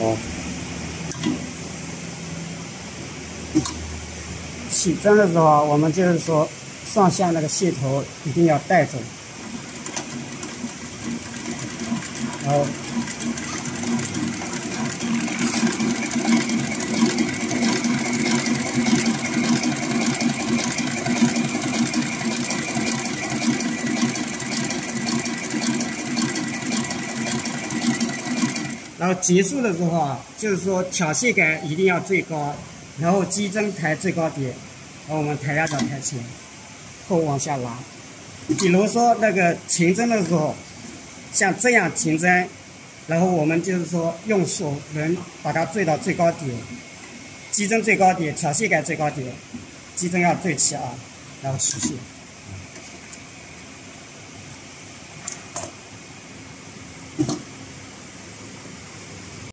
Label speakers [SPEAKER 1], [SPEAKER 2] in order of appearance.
[SPEAKER 1] 哦。
[SPEAKER 2] 起针的时候，我们就是说上下那个线头一定要带走，然后。然后结束的时候啊，就是说挑线杆一定要最高，然后机针抬最高点，然后我们抬压脚抬起，后往下拉。比如说那个停针的时候，像这样停针，然后我们就是说用手轮把它坠到最高点，机针最高点，挑线杆最高点，机针要坠起啊，然后取线。